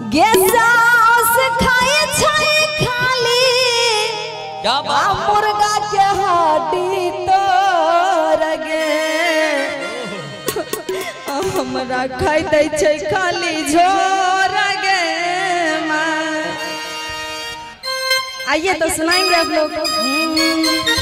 गेसास खाए छै खाली क्या मुर्गा के हड्डी तोड़ गे हमरा खाई दै छै खाली झोर गे माँ। आइए तो सुनाएँगे आप लोग।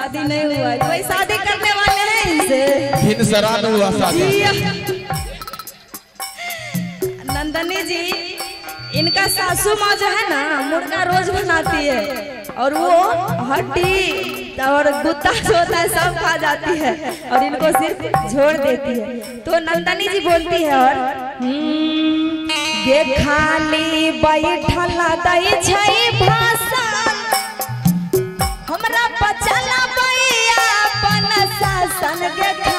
शादी नहीं हुआ है। कोई शादी करने वाले हैं। इनसे हिंसरान हुआ शादी। नंदनी जी इनका सासू माँ जो है ना मुर्गा रोज बनाती है। और वो हड्डी और गुत्ता जो होता है सब खा जाती है। और इनको सिर्फ़ छोड़ देती है। तो नंदनी जी बोलती है और "हम्म, गे खाली बैठल दै छै भाषण। हमरा पचला शासन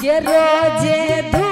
गे रोज़े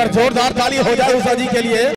बार जोरदार ताली हो जाए उषा जी के लिए